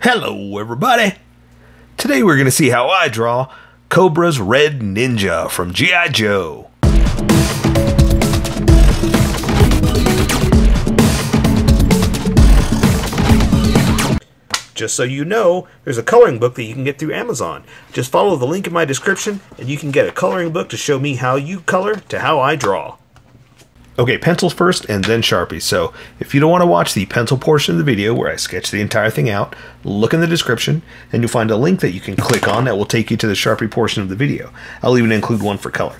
Hello, everybody! Today we're going to see how I draw Cobra's Red Ninja from G.I. Joe. Just so you know, there's a coloring book that you can get through Amazon. Just follow the link in my description and you can get a coloring book to show me how you color to how I draw. Okay, pencils first and then Sharpies. So if you don't want to watch the pencil portion of the video where I sketch the entire thing out, look in the description and you'll find a link that you can click on that will take you to the Sharpie portion of the video. I'll even include one for color.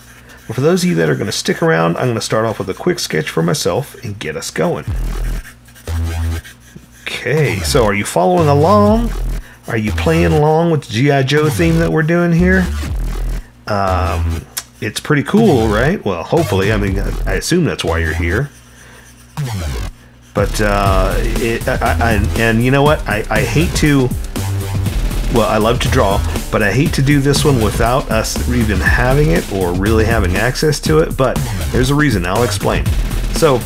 But for those of you that are going to stick around, I'm going to start off with a quick sketch for myself and get us going. Okay, so are you following along? Are you playing along with the G.I. Joe theme that we're doing here? Um, it's pretty cool, right? Well, hopefully. I mean, I assume that's why you're here. But uh, it, I, I, and you know what? I, I hate to. Well, I love to draw, but I hate to do this one without us even having it or really having access to it. But there's a reason. I'll explain. So,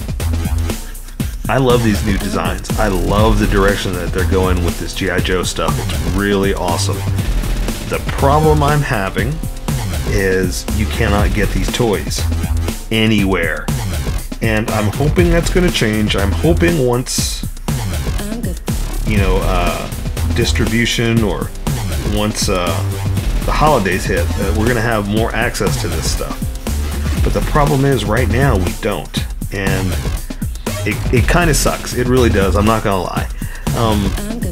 I love these new designs. I love the direction that they're going with this G.I. Joe stuff. It's really awesome. The problem I'm having is you cannot get these toys anywhere. And I'm hoping that's going to change. I'm hoping once, you know, uh, distribution or once uh, the holidays hit, uh, we're going to have more access to this stuff. But the problem is, right now, we don't. And it, it kind of sucks. It really does. I'm not going to lie. Um,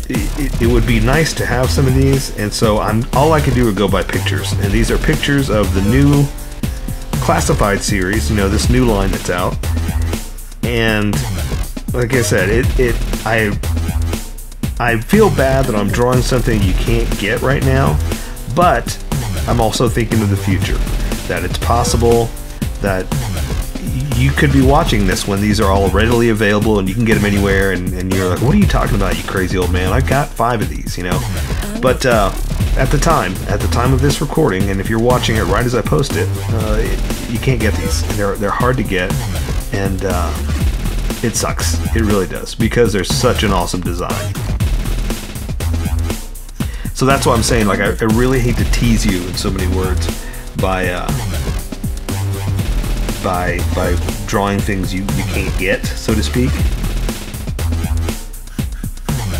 it, it, would be nice to have some of these, and so I'm all I can do is go by pictures, and these are pictures of the new classified series. You know, this new line that's out, and like I said, it it I I feel bad that I'm drawing something you can't get right now, but I'm also thinking of the future that it's possible that you could be watching this when these are all readily available and you can get them anywhere and, and you're like what are you talking about you crazy old man? I've got five of these you know? But uh, at the time at the time of this recording and if you're watching it right as i post it, uh, it you can't get these. They're, they're hard to get and uh, it sucks. It really does because they're such an awesome design. So that's why i'm saying like i, I really hate to tease you in so many words by uh, by by drawing things you, you can't get, so to speak.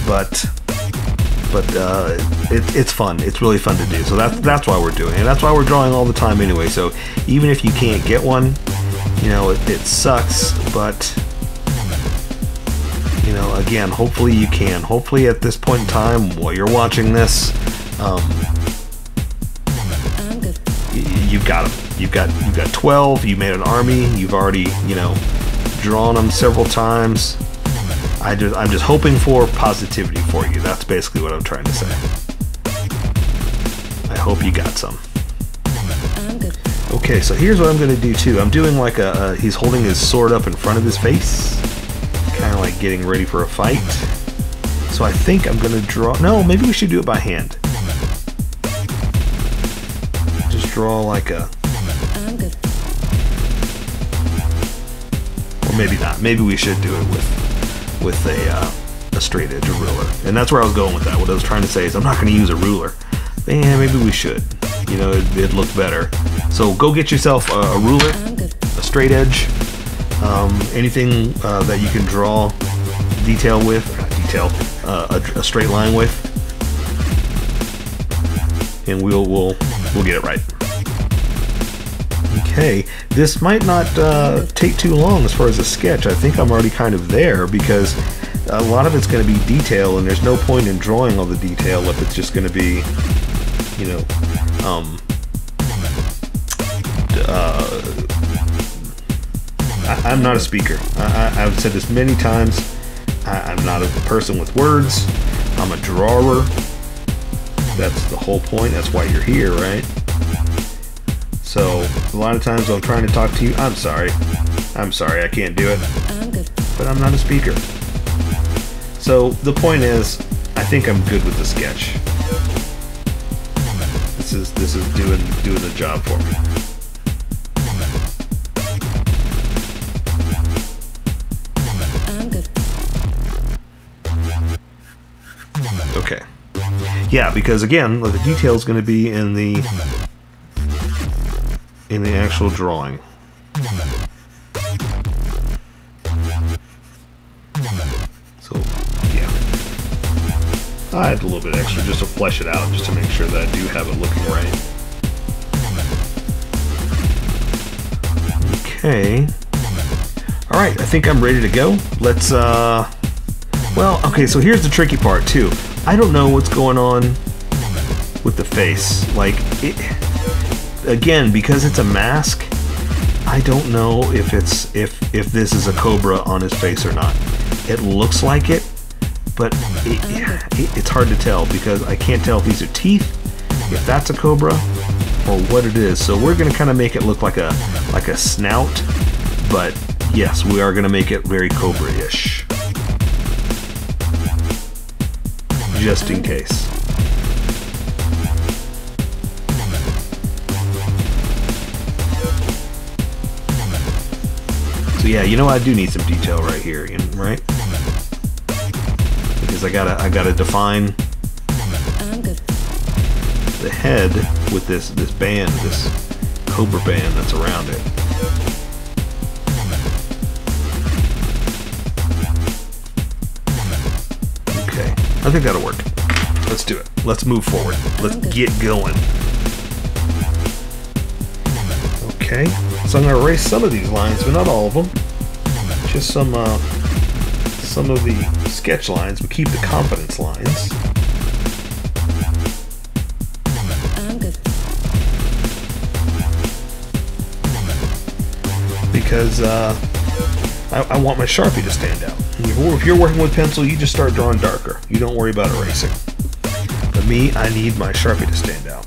But but uh, it, it's fun. It's really fun to do. So that's that's why we're doing it. And that's why we're drawing all the time anyway. So even if you can't get one, you know it, it sucks. But you know, again, hopefully you can. Hopefully at this point in time, while you're watching this, um, you've got them. You've got you've got 12. You made an army. You've already you know drawn them several times. I just I'm just hoping for positivity for you. That's basically what I'm trying to say. I hope you got some. Okay, so here's what I'm gonna do too. I'm doing like a, a he's holding his sword up in front of his face, kind of like getting ready for a fight. So I think I'm gonna draw. No, maybe we should do it by hand. Draw like a or maybe not. Maybe we should do it with with a uh, a straight edge, ruler. And that's where I was going with that. What I was trying to say is I'm not going to use a ruler. Man, maybe we should. You know, it, would look better. So go get yourself a, a ruler, a straight edge, um, anything uh, that you can draw detail with, detail, uh, a, a straight line with, and we'll we'll we'll get it right. Okay, this might not uh, take too long as far as a sketch. I think I'm already kind of there because a lot of it's going to be detail, and there's no point in drawing all the detail if it's just going to be, you know, um, uh, I, am not a speaker. I, have said this many times. I, I'm not a person with words. I'm a drawer. That's the whole point. That's why you're here, right? So a lot of times I'm trying to talk to you. I'm sorry. I'm sorry I can't do it. But I'm not a speaker. So the point is, I think I'm good with the sketch. This is this is doing doing the job for me. Okay. Yeah, because again, the detail is going to be in the in the actual drawing. So, yeah. I had a little bit extra just to flesh it out, just to make sure that I do have it looking right. Okay. Alright, I think I'm ready to go. Let's, uh... Well, okay, so here's the tricky part, too. I don't know what's going on with the face. Like, it... Again, because it's a mask, I don't know if it's if if this is a cobra on his face or not. It looks like it, but it, it, it's hard to tell because I can't tell if these are teeth, if that's a cobra, or what it is. So we're gonna kind of make it look like a like a snout, but yes, we are gonna make it very cobra-ish, just in case. Yeah, you know I do need some detail right here, right? Because I gotta I gotta define the head with this this band, this cobra band that's around it. Okay, I think that'll work. Let's do it. Let's move forward. Let's get going. Okay, so I'm going to erase some of these lines, but not all of them. Just some, uh, some of the sketch lines, but keep the confidence lines. Because uh, I, I, want my Sharpie to stand out. If you're working with pencil, you just start drawing darker. You don't worry about erasing. But me, I need my Sharpie to stand out.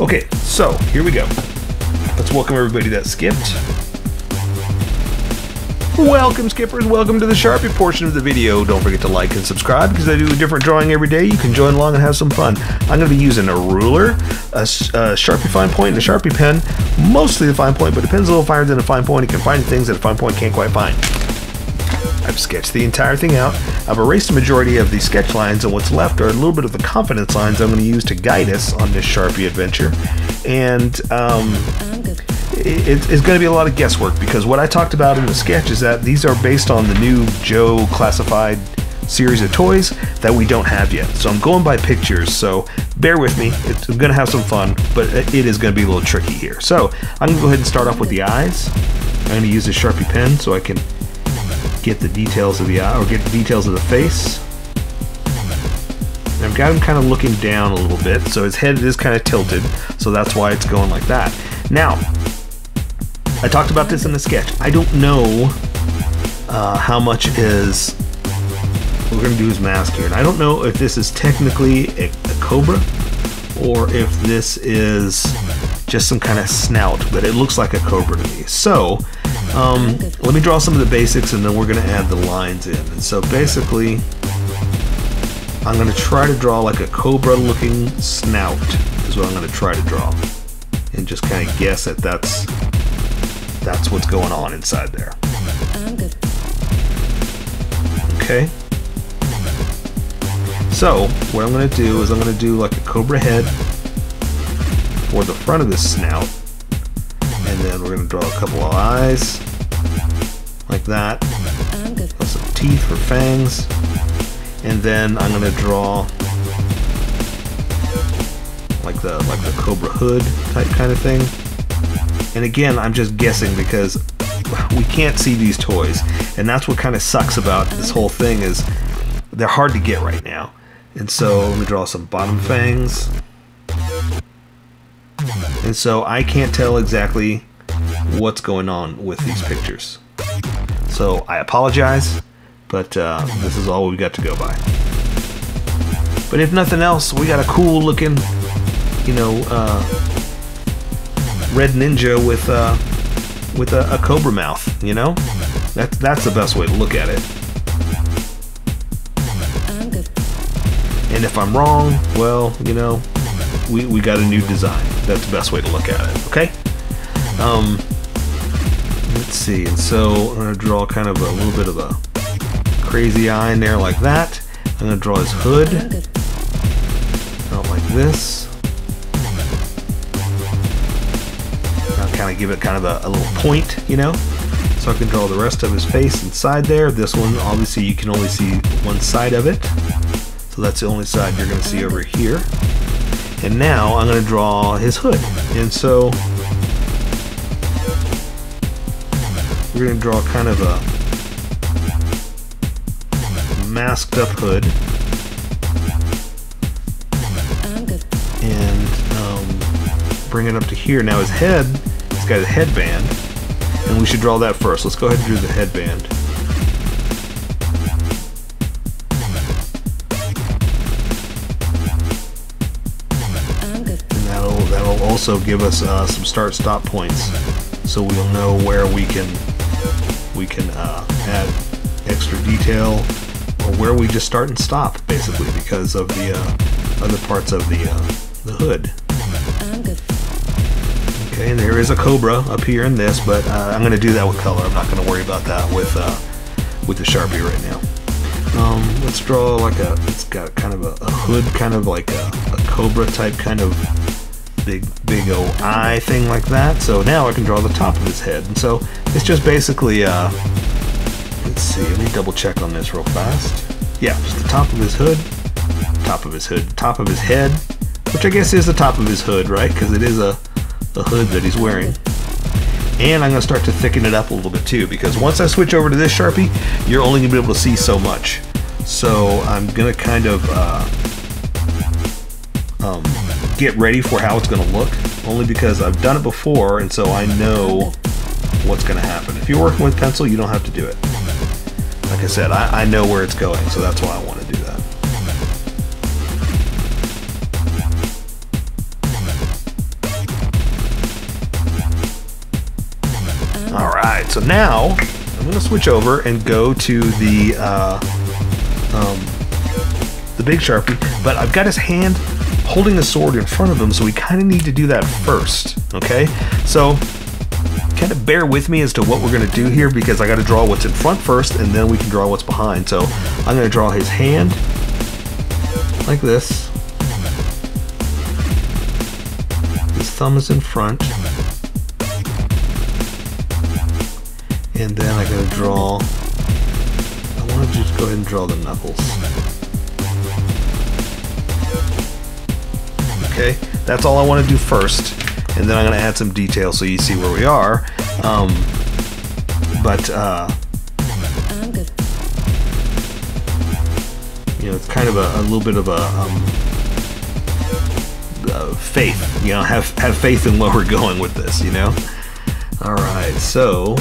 Okay, so here we go. Let's welcome everybody that skipped. Welcome skippers, welcome to the Sharpie portion of the video. Don't forget to like and subscribe because I do a different drawing every day. You can join along and have some fun. I'm going to be using a ruler, a, a Sharpie fine point, and a Sharpie pen. Mostly the fine point, but it pens a little finer than a fine point. You can find things that a fine point can't quite find. I've sketched the entire thing out. I've erased the majority of the sketch lines, and what's left are a little bit of the confidence lines I'm going to use to guide us on this Sharpie adventure. And um, it, it's going to be a lot of guesswork because what I talked about in the sketch is that these are based on the new Joe classified series of toys that we don't have yet. So I'm going by pictures, so bear with me. It's, I'm going to have some fun, but it is going to be a little tricky here. So I'm going to go ahead and start off with the eyes. I'm going to use a Sharpie pen so I can get the details of the eye, or get the details of the face. And I've got him kind of looking down a little bit, so his head is kind of tilted, so that's why it's going like that. Now, I talked about this in the sketch. I don't know uh, how much is we're going to do his mask here. And I don't know if this is technically a, a cobra or if this is just some kind of snout, but it looks like a cobra to me. So um, let me draw some of the basics and then we're going to add the lines in. And so basically, I'm going to try to draw like a cobra looking snout is what I'm going to try to draw. And just kind of guess that that's, that's what's going on inside there. Okay. So, what I'm going to do is I'm going to do like a cobra head for the front of this snout and then we're going to draw a couple of eyes like that plus some teeth for fangs and then I'm to draw like the like the cobra hood type kind of thing. And again I'm just guessing because we can't see these toys. And that's what kind of sucks about this whole thing is they're hard to get right now. And so let me draw some bottom fangs. And so I can't tell exactly what's going on with these pictures. So I apologize, but uh, this is all we've got to go by. But if nothing else, we got a cool looking, you know, uh, red ninja with uh, with a, a cobra mouth. You know, that's that's the best way to look at it. And if I'm wrong, well, you know, we, we got a new design. That's the best way to look at it, okay? Um, let's see, and so I'm to draw kind of a little bit of a crazy eye in there like that. I'm to draw his hood. Out like this. I'll kind of give it kind of a, a little point, you know? So I can draw the rest of his face inside there. This one, obviously, you can only see one side of it. So that's the only side you're to see over here. And now I'm to draw his hood. And so we're to draw kind of a masked up hood. And um, bring it up to here. Now his head, he's got a headband. And we should draw that first. Let's go ahead and do the headband. And that'll, that'll also give us uh, some start-stop points. So we'll know where we can we can uh, add extra detail where we just start and stop basically because of the uh, other parts of the, uh, the hood. Okay, and there is a cobra up here in this, but uh, I'm going to do that with color. I'm not going to worry about that with uh, with the Sharpie right now. Um, let's draw like a, it's got kind of a, a hood, kind of like a, a, cobra type kind of big, big old eye thing like that. So now I can draw the top of his head. And so it's just basically, uh, let's see, let me double check on this real fast. Yeah, just the top of his hood, top of his hood, top of his head, which I guess is the top of his hood, right? Because it is a, a hood that he's wearing. And I'm going to start to thicken it up a little bit too, because once I switch over to this Sharpie, you're only going to be able to see so much. So I'm going to kind of uh, um, get ready for how it's going to look, only because I've done it before, and so I know what's going to happen. If you're working with pencil, you don't have to do it. Like I said, I, I know where it's going, so that's why I want to do that. Alright, so now I'm going to switch over and go to the uh, um, the big Sharpie, but I've got his hand holding the sword in front of him, so we kind of need to do that first, okay? So kind of bear with me as to what we're going to do here because I got to draw what's in front first and then we can draw what's behind. So I'm going to draw his hand like this. His thumb is in front. And then I'm to draw, I want to just go ahead and draw the knuckles. Okay, that's all I want to do first and then I'm going to add some detail so you see where we are. Um, but uh, you know, it's kind of a, a little bit of a um, uh, faith. You know, have have faith in where we're going with this. You know. All right, so.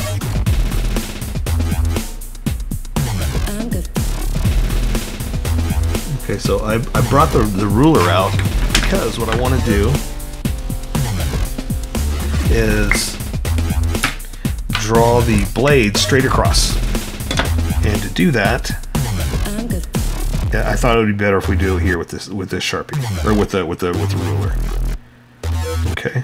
Okay, so I, I brought the, the ruler out because what I want to do is draw the blade straight across. And to do that, I thought it would be better if we do it here with this with this sharpie or with the with the with the ruler. Okay.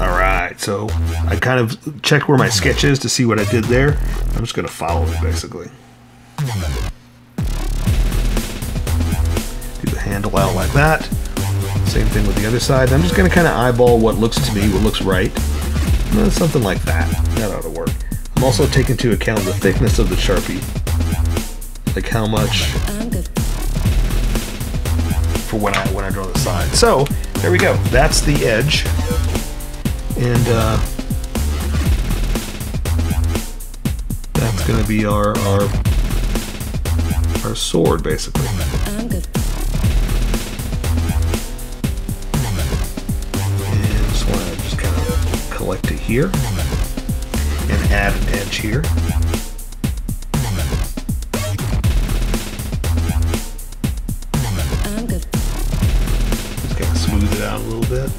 All right. So I kind of checked where my sketch is to see what I did there. I'm just going to follow it basically. Do the handle out like that. Same thing with the other side. I'm just going to kind of eyeball what looks to me, what looks right. something like that. That ought to work. I'm also taking into account the thickness of the Sharpie. Like how much for when I when I draw the side. So there we go. That's the edge. And uh, that's gonna be our our our sword basically. Select it here and add an edge here. Just kind of smooth it out a little bit.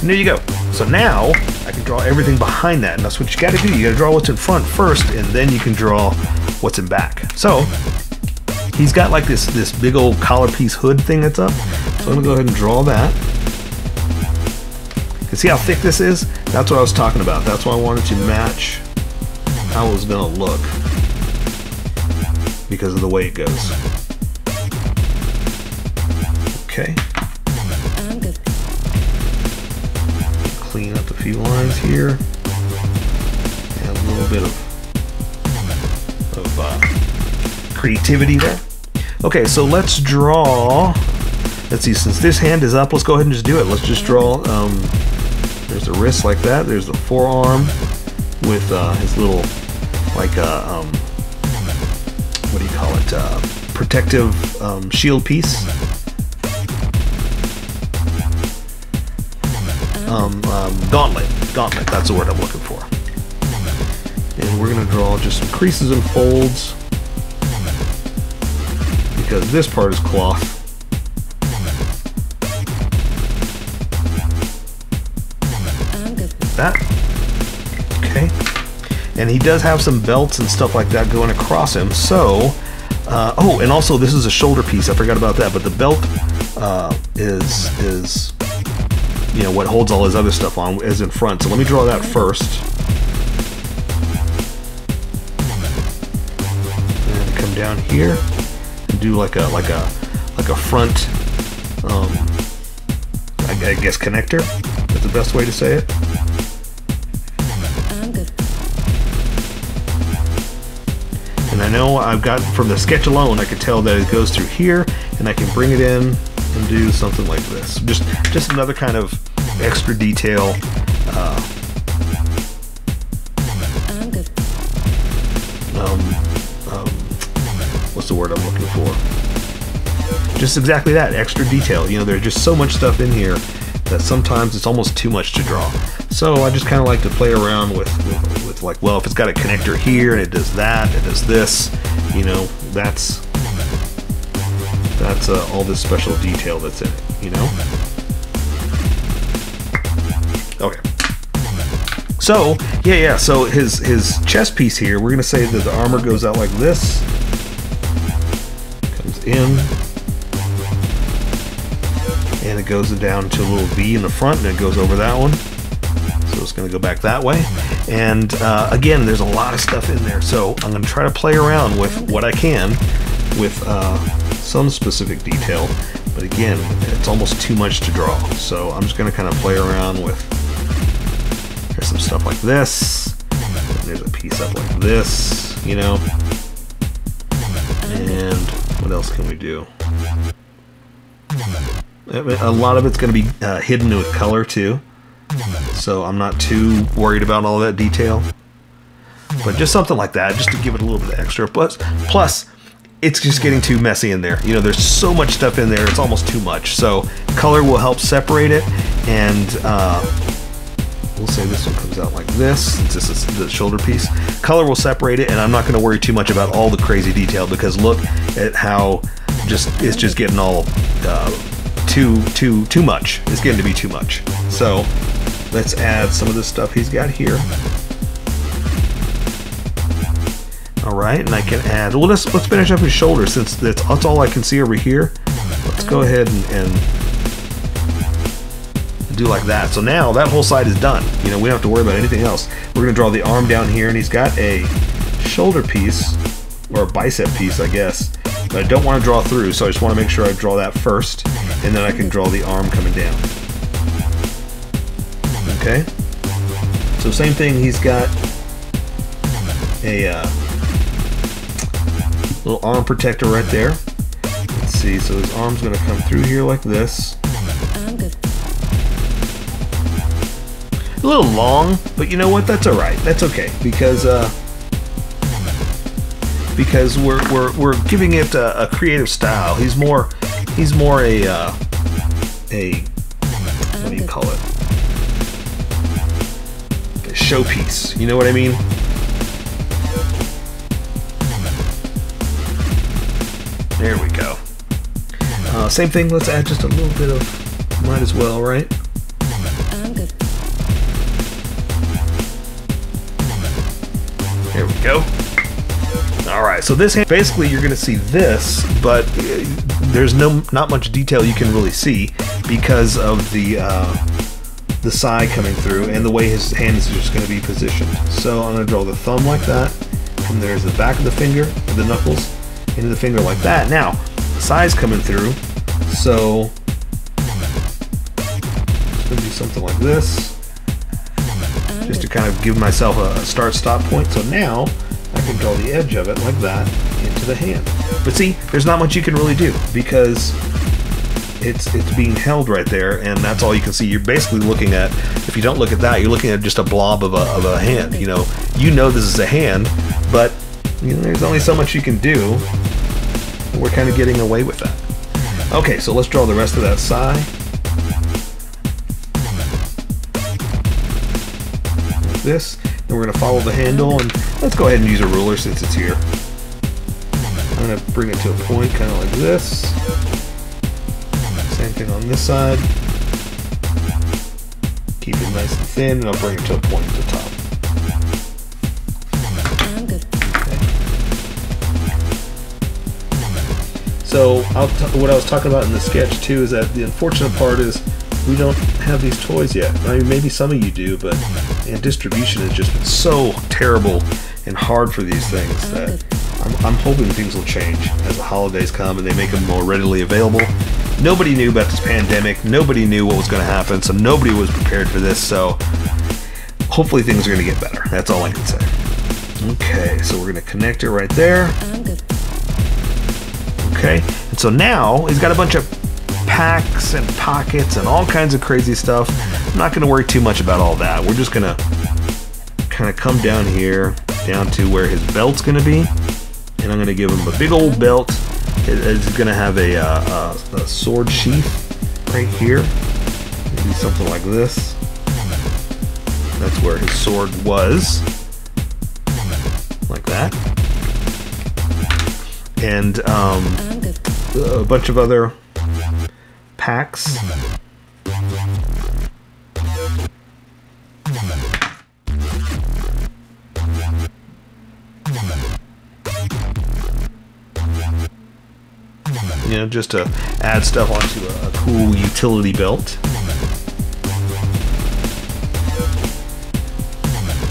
And there you go. So now I can draw everything behind that. And that's what you got to do. You got to draw what's in front first, and then you can draw what's in back. So he's got like this this big old collar piece hood thing that's up. So I'm gonna go ahead and draw that. See how thick this is? That's what I was talking about. That's why I wanted to match how it was going to look. because of the way it goes. Okay. Clean up a few lines here. A little bit of, of uh, creativity there. Okay, so let's draw. Let's see, since this hand is up, let's go ahead and just do it. Let's just draw. Um, there's the wrist like that. There's the forearm with uh, his little, like, uh, um, what do you call it? Uh, protective um, shield piece. Um, um, gauntlet. Gauntlet, that's the word I'm looking for. And we're going to draw just some creases and folds because this part is cloth. And he does have some belts and stuff like that going across him. So, uh, oh, and also this is a shoulder piece. I forgot about that. But the belt uh, is is you know what holds all his other stuff on is in front. So let me draw that first. And come down here and do like a like a like a front um, I, I guess connector. That's the best way to say it. I know I've got, from the sketch alone, I could tell that it goes through here, and I can bring it in and do something like this. Just, just another kind of extra detail. Uh, um, um, what's the word I'm looking for? Just exactly that, extra detail. You know, there's just so much stuff in here that sometimes it's almost too much to draw. So I just kind of like to play around with, with, with, like, well, if it's got a connector here and it does that, it does this, you know, that's that's uh, all this special detail that's in it, you know? Okay. So, yeah, yeah, so his, his chest piece here, we're going to say that the armor goes out like this. Comes in, and it goes down to a little V in the front, and it goes over that one. So it's going to go back that way. And uh, again, there's a lot of stuff in there, so I'm going to try to play around with what I can with uh, some specific detail. But again, it's almost too much to draw, so I'm just going to kind of play around with there's some stuff like this. There's a piece up like this, you know. And what else can we do? A lot of it's going to be uh, hidden with color too, so I'm not too worried about all that detail. But just something like that, just to give it a little bit of extra. Plus, plus, it's just getting too messy in there. You know, there's so much stuff in there, it's almost too much. So color will help separate it, and uh, we'll say this one comes out like this, this is the shoulder piece. Color will separate it, and I'm not going to worry too much about all the crazy detail because look at how just it's just getting all uh, too too too much. It's getting to be too much. So let's add some of the stuff he's got here. All right, and I can add. Well, let's let's finish up his shoulder since that's, that's all I can see over here. Let's go ahead and, and do like that. So now that whole side is done. You know, we don't have to worry about anything else. We're gonna draw the arm down here, and he's got a shoulder piece or a bicep piece, I guess. But I don't want to draw through, so I just want to make sure I draw that first, and then I can draw the arm coming down. Okay. So same thing. He's got a uh, little arm protector right there. Let's see. So his arm's going to come through here like this. A little long, but you know what? That's all right. That's okay because uh, because we're we're we're giving it a, a creative style. He's more he's more a uh, a what do you call it? Showpiece. You know what I mean? There we go. Uh, same thing. Let's add just a little bit of might as well, right? There we go. All right, so this basically you're going to see this, but uh, there's no not much detail you can really see because of the uh, the side coming through and the way his hand is just going to be positioned. So I'm going to draw the thumb like that, and there's the back of the finger, the knuckles, into the finger like that. Now, the size coming through, so it's gonna do something like this, just to kind of give myself a start-stop point. So now I can draw the edge of it like that into the hand. But see, there's not much you can really do because it's it's being held right there, and that's all you can see. You're basically looking at, if you don't look at that, you're looking at just a blob of a, of a hand. You know, you know this is a hand, but you know, there's only so much you can do. We're kind of getting away with that. Okay, so let's draw the rest of that. Like this. and we're going to follow the handle, and let's go ahead and use a ruler since it's here. I'm going to bring it to a point kind of like this. Same thing on this side. Keep it nice and thin, and I'll bring it to a point at the top. So what I was talking about in the sketch too is that the unfortunate part is we don't have these toys yet. I mean, maybe some of you do, but and distribution has just been so terrible and hard for these things that I'm, I'm hoping things will change as the holidays come and they make them more readily available. Nobody knew about this pandemic. Nobody knew what was going to happen, so nobody was prepared for this. So hopefully things are going to get better. That's all I can say. Okay, so we're going to connect it right there. Okay, and so now he's got a bunch of packs and pockets and all kinds of crazy stuff. I'm not going to worry too much about all that. We're just going to kind of come down here, down to where his belt's going to be. And I'm going to give him a big old belt. It's going to have a, uh, a, a sword sheath right here. Maybe something like this. That's where his sword was. Like that and um, a bunch of other packs. Know, just to add stuff onto a, a cool utility belt.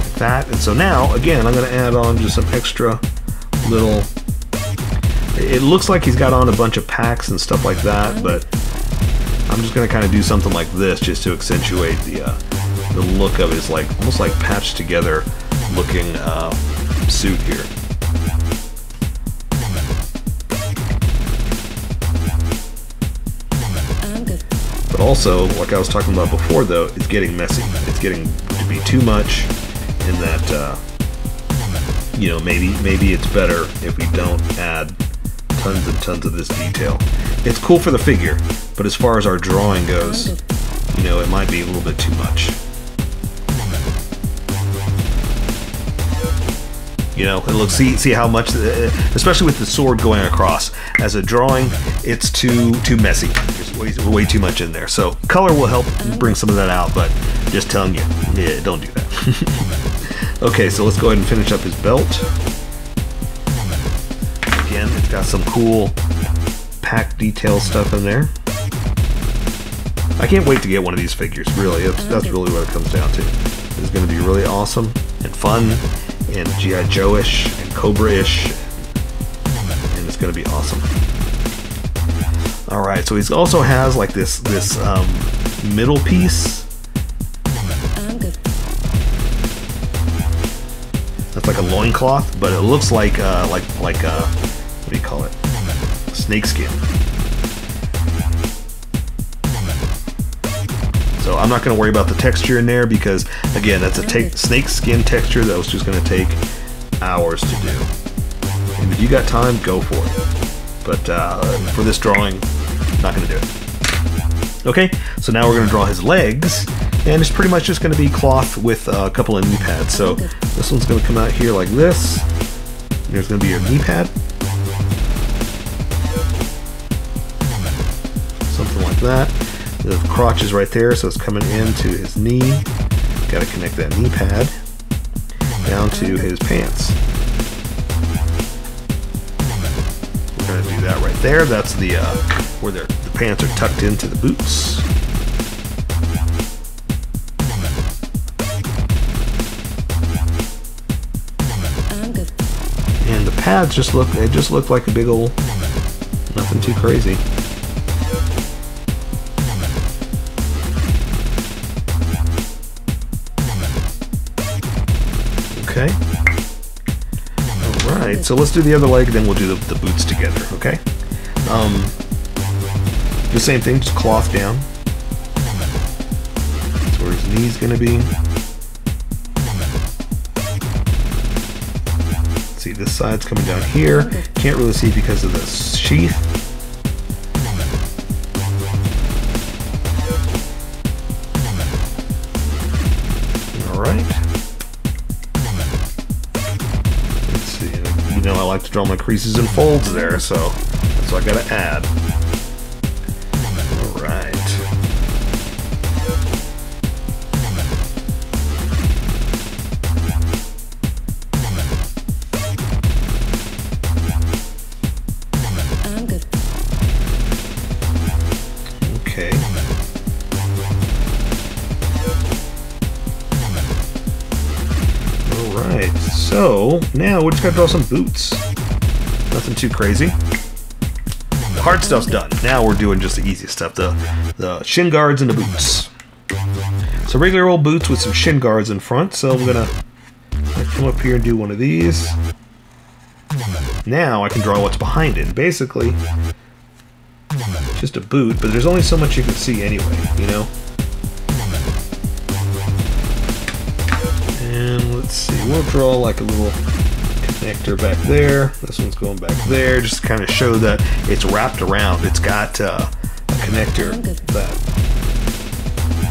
Like that. And so now, again, I'm going to add on just some extra little it looks like he's got on a bunch of packs and stuff like that, but I'm just gonna kind of do something like this just to accentuate the uh, the look of his like almost like patched together looking uh, suit here. Also, like I was talking about before, though, it's getting messy. It's getting to be too much in that, uh, you know, maybe maybe it's better if we don't add tons and tons of this detail. It's cool for the figure, but as far as our drawing goes, you know, it might be a little bit too much. You know, look, see, see how much, uh, especially with the sword going across. As a drawing, it's too too messy. There's way, way too much in there. So color will help bring some of that out, but just telling you, yeah, don't do that. okay, so let's go ahead and finish up his belt again. It's got some cool pack detail stuff in there. I can't wait to get one of these figures, really. That's, that's really what it comes down to. It's going to be really awesome and fun and G.I. Joe-ish and Cobra-ish. And it's going to be awesome. Alright, so he also has like this, this um, middle piece that's like a loincloth, but it looks like uh, like like uh, what do you call it? Snakeskin. So I'm not going to worry about the texture in there because, again, that's a snake skin texture that was just going to take hours to do. And if you got time, go for it. But uh, for this drawing, not going to do it. Okay, so now we're going to draw his legs, and it's pretty much just going to be cloth with a couple of knee pads. So this one's going to come out here like this. There's going to be your knee pad. Something like that. The crotch is right there, so it's coming into his knee. Got to connect that knee pad down to his pants. We're going to do that right there. That's the uh, where the pants are tucked into the boots. And the pads just look they just look like a big old nothing too crazy. So let's do the other leg, then we'll do the, the boots together, okay? Um, the same thing, just cloth down. That's where his knee's gonna be. see, this side's coming down here. Can't really see because of the sheath. You know I like to draw my creases and folds there, so that's what I gotta add. Alright. I'm good. Okay. Alright, so now we're just gonna draw some boots. Nothing too crazy. Hard stuff's done. Now we're doing just the easy stuff, the, the shin guards and the boots. So regular old boots with some shin guards in front, so I'm gonna come up here and do one of these. Now I can draw what's behind it. Basically, just a boot, but there's only so much you can see anyway, you know? And let's see, we'll draw like a little connector back there. This one's going back there, just to kind of show that it's wrapped around. It's got uh, a connector that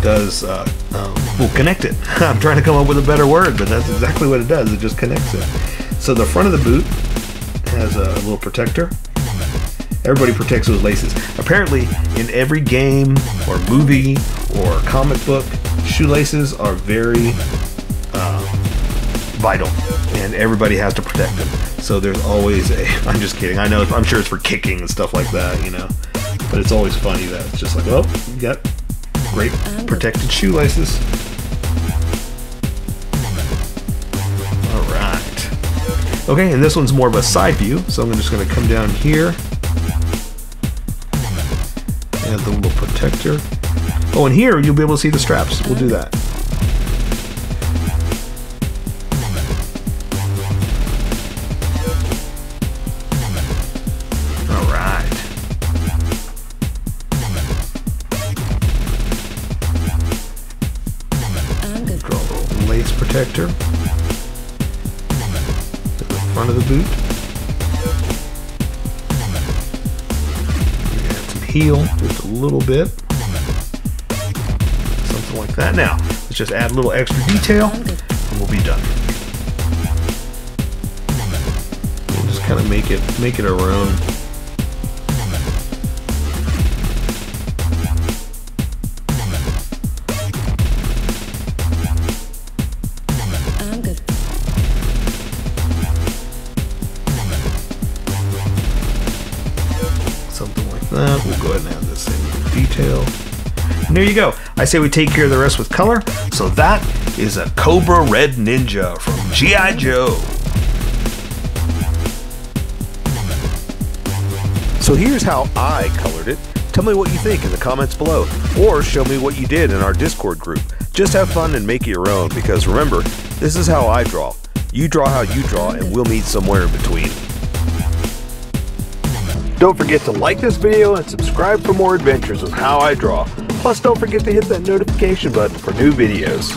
does, uh, um, well, connect it. I'm trying to come up with a better word, but that's exactly what it does. It just connects it. So the front of the boot has a little protector. Everybody protects those laces. Apparently, in every game or movie or comic book, shoelaces are very uh, vital, and everybody has to protect them. So there's always a. I'm just kidding. I know. I'm sure it's for kicking and stuff like that, you know. But it's always funny that it's just like, well, you got great protected shoelaces. All right. Okay, and this one's more of a side view, so I'm just going to come down here. Add the little protector. Oh, and here you'll be able to see the straps. We'll do that. Heel, just a little bit. Something like that. Now, let's just add a little extra detail, and we'll be done. We'll just kind of make it make it own. There you go. I say we take care of the rest with color. So that is a Cobra Red Ninja from G.I. Joe. So here's how I colored it. Tell me what you think in the comments below, or show me what you did in our Discord group. Just have fun and make it your own, because remember, this is how I draw. You draw how you draw, and we'll meet somewhere in between. Don't forget to like this video and subscribe for more adventures of how I draw. Plus, don't forget to hit that notification button for new videos.